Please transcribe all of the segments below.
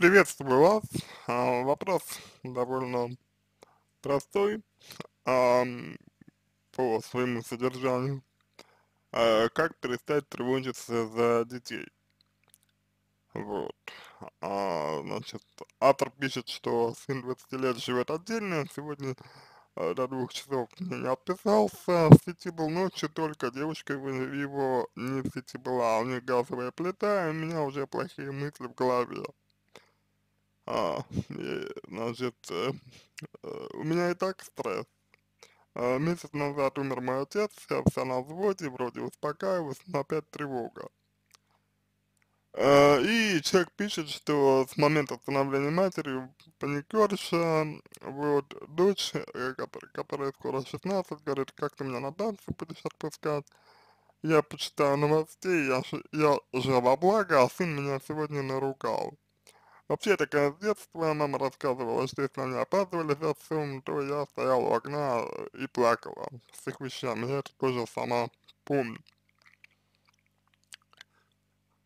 Приветствую вас. А, вопрос довольно простой ам, по своему содержанию. А, как перестать тревожиться за детей? Вот. А, значит, автор пишет, что сын 20 лет живет отдельно, сегодня а, до двух часов не отписался, в сети был ночью только, девушка его, его не в сети была, у них газовая плита, и у меня уже плохие мысли в голове. А, и, значит, э, э, у меня и так стресс. А, месяц назад умер мой отец, я вся на взводе, вроде успокаиваюсь, но опять тревога. А, и человек пишет, что с момента становления матери паникерша, вот, дочь, э, которая, которая скоро 16, говорит, как ты меня на танцы будешь отпускать? Я почитаю новостей, я, я во благо, а сын меня сегодня наругал. Вообще, такая с детства мама рассказывала, что если они опаздывали с отцом, то я стояла у окна и плакала с их вещами, я это тоже сама помню.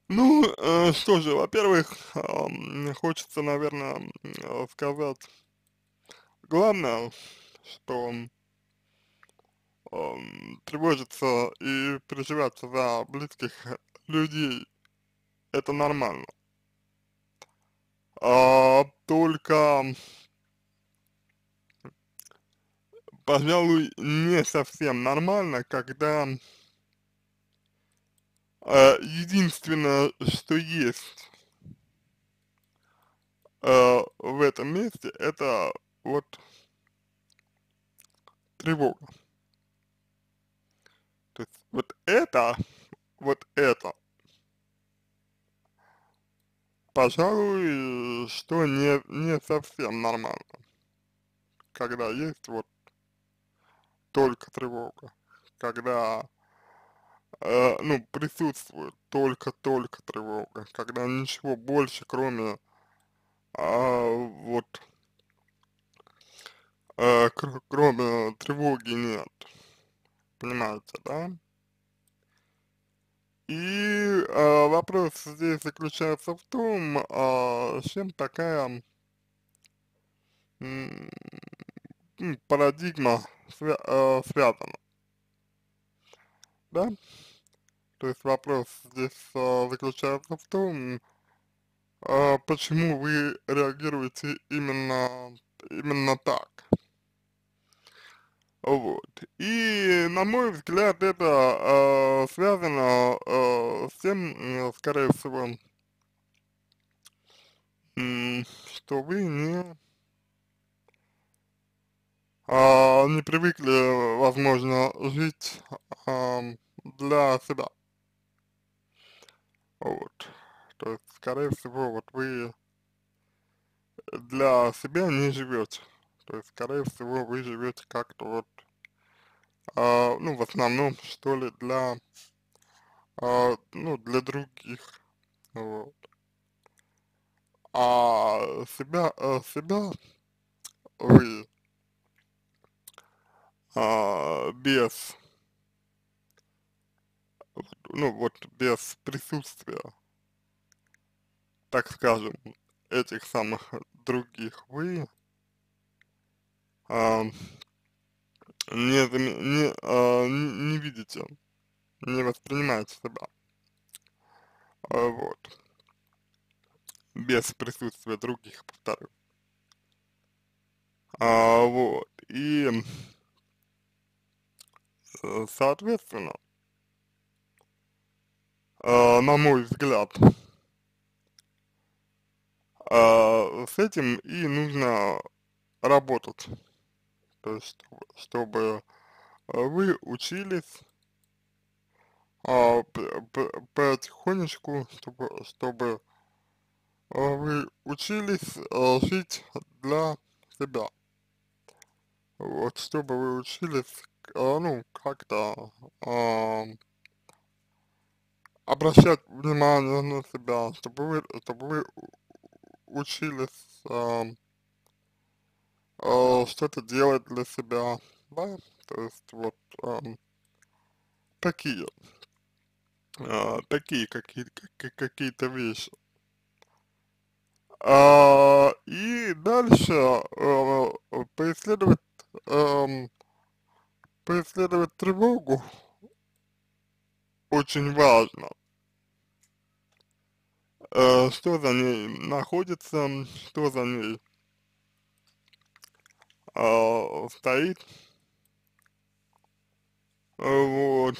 Ну, э, что же, во-первых, ам, хочется, наверное, э, сказать главное, что ам, тревожиться и переживать за близких людей, это нормально. А, только, пожалуй, не совсем нормально, когда э, единственное, что есть э, в этом месте, это вот тревога. То есть вот это, вот это, пожалуй, что не, не совсем нормально, когда есть вот только тревога, когда, э, ну, присутствует только-только тревога, когда ничего больше, кроме, а, вот, э, кр- кроме тревоги нет, понимаете, да? И э, вопрос здесь заключается в том, с чем такая м, парадигма свя- э, связана, да? То есть вопрос здесь э, заключается в том, а, почему вы реагируете именно, именно так. Вот. И, на мой взгляд, это э, связано э, с тем, м, скорее всего, что вы не, а, не привыкли, возможно, жить ам, для себя. Вот. То есть, скорее всего, вот вы для себя не живете. То есть, скорее всего, вы живете как-то вот, а, ну, в основном, что ли, для, а, ну, для других. Вот. А себя, а, себя вы а, без, ну, вот без присутствия, так скажем, этих самых других, вы а, не, не, а, не не видите, не воспринимаете себя. А, вот. Без присутствия других, повторю. А, вот. И, э, соответственно, а, на мой взгляд, а, с этим и нужно работать. То есть, чтобы, а, вы учились а, потихонечку, чтобы, чтобы а, вы учились а, жить для себя. Вот, чтобы вы учились, а, ну, как-то а, обращать внимание на себя, чтобы вы, чтобы вы учились а, а, что-то делать для себя, да, то есть вот ам, такие, а, такие какие, какие- какие-то вещи. А, и дальше э, поисследовать, эм, поисследовать тревогу очень важно. Э, что за ней находится, что за ней э, стоит, вот,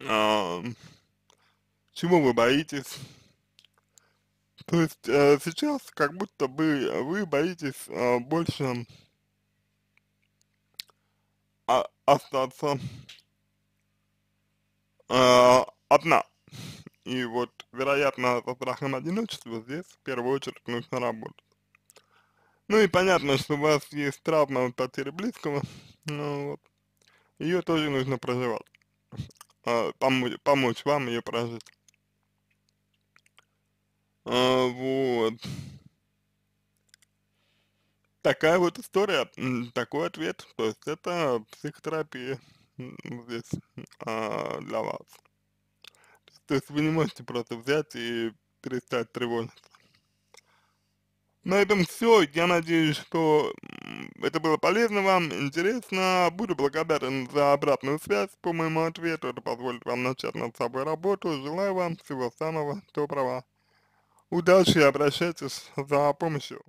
э, чего вы боитесь. То есть э, сейчас как будто бы вы боитесь э, больше а, остаться э, одна. И вот, вероятно, со страхом одиночества здесь в первую очередь нужно работать. Ну и понятно, что у вас есть травма от потери близкого, ну вот, ее тоже нужно проживать, э, помочь, помочь вам ее прожить. А, вот. Такая вот история, такой ответ, то есть это психотерапия здесь а, для вас. То есть вы не можете просто взять и перестать тревожиться. На этом все. Я надеюсь, что это было полезно вам, интересно. Буду благодарен за обратную связь по моему ответу. Это позволит вам начать над собой работу. Желаю вам всего самого доброго. Удачи и обращайтесь за помощью.